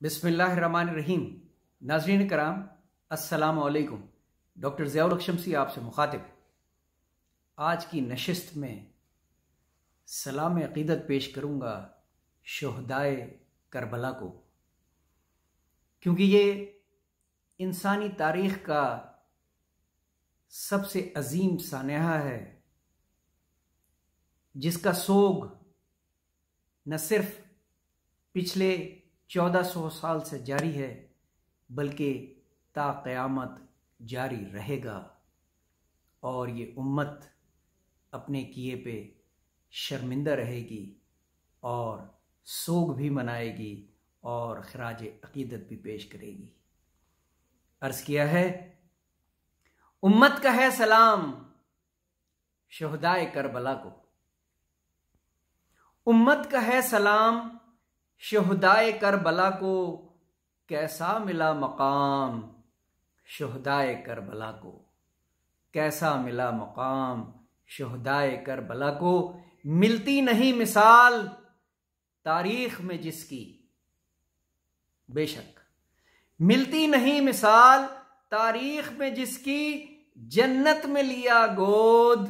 بسم اللہ الرحمن الرحیم۔ ناظرین کرام، السلام علیکم۔ ڈاکٹر ضیاء الشمسی آپ سے مخاطب۔ آج کی نشست میں سلام عقیدت پیش کروں گا شہدائے کربلا کو۔ کیونکہ یہ انسانی تاریخ کا سب سے عظیم سانحہ ہے، جس کا سوگ نہ صرف پچھلے چودہ سو سال سے جاری ہے، بلکہ تا قیامت جاری رہے گا۔ اور یہ امت اپنے کیے پہ شرمندہ رہے گی اور سوگ بھی منائے گی اور خراج عقیدت بھی پیش کرے گی۔ عرض کیا ہے، امت کا ہے سلام شہدائے کربلا کو۔ امت کا ہے سلام شہدائے کربلا کو کیسا ملا مقام؟ شہدائے کربلا کو کیسا ملا مقام؟ شہدائے کربلا کو ملتی نہیں مثال تاریخ میں جس کی؟ بے شک، ملتی نہیں مثال تاریخ میں جس کی؟ جنت میں لیا گود۔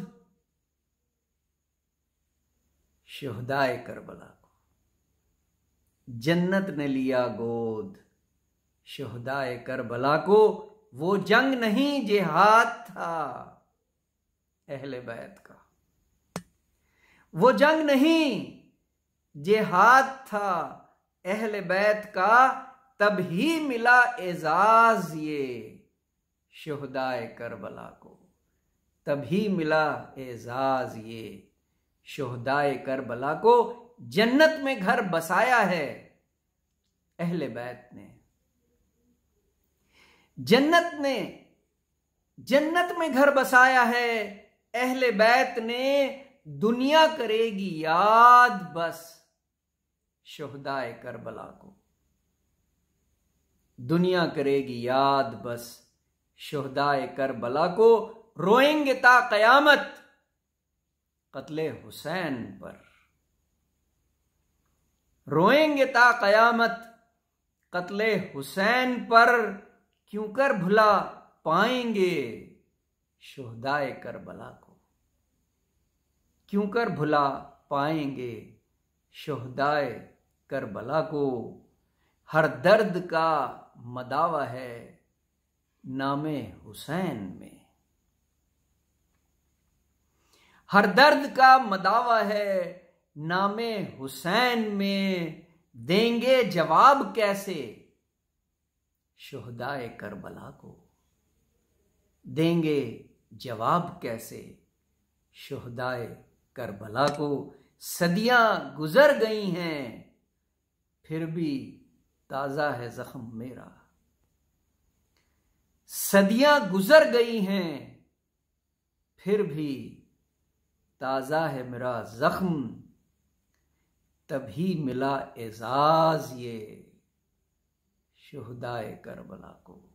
شہدائے کربلا کو جنت نے لیا گود۔ شہدائے کربلا کو وہ جنگ نہیں جہاد تھا۔ اہل بیت کا۔ وہ جنگ نہیں جہاد تھا۔ اہل بیت کا تب ہی ملا اعزاز یہ شہدائے کربلا کو۔ تب ہی ملا اعزاز یہ شہدائے کربلا کو۔ جنت میں گھر بسایا ہے، اہل بیت نے۔ جنت نے، جنت میں گھر بسایا ہے، اہل بیت نے۔ دنیا کرے گی یاد بس شہدائے کربلا کو۔ دنیا کرے گی یاد بس شہدائے کربلا کو۔ روئیں گے تا قیامت قتل حسین پر۔ روئیں گے تا قیامت۔ قتل حسین پر کیوں کر بھلا پائیں گے؟ شہدائے کربلا کو۔ کیوں کر بھلا پائیں گے؟ شہدائے کربلا کو۔ ہر درد کا مداوع ہے نام حسین میں۔ ہر درد کا مداوع ہے نام حسین میں دیں گے جواب کیسے؟ شہدائے کربلا کو دیں گے جواب کیسے؟ شہدائے کربلا کو صدیاں گزر گئی ہیں، پھر بھی تازہ ہے زخم میرا۔ صدیاں گزر گئی ہیں، پھر بھی تازہ ہے میرا زخم۔ تبھی ملا اعزاز یہ شہدائے کربلا کو۔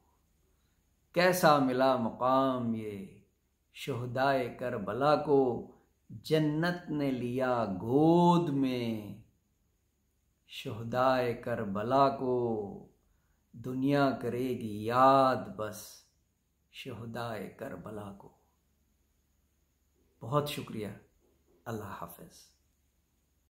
کیسا ملا مقام یہ شہدائے کربلا کو۔ جنت نے لیا گود میں شہدائے کربلا کو۔ دنیا کرے گی یاد بس شہدائے کربلا کو۔ بہت شکریہ۔ اللہ حافظ۔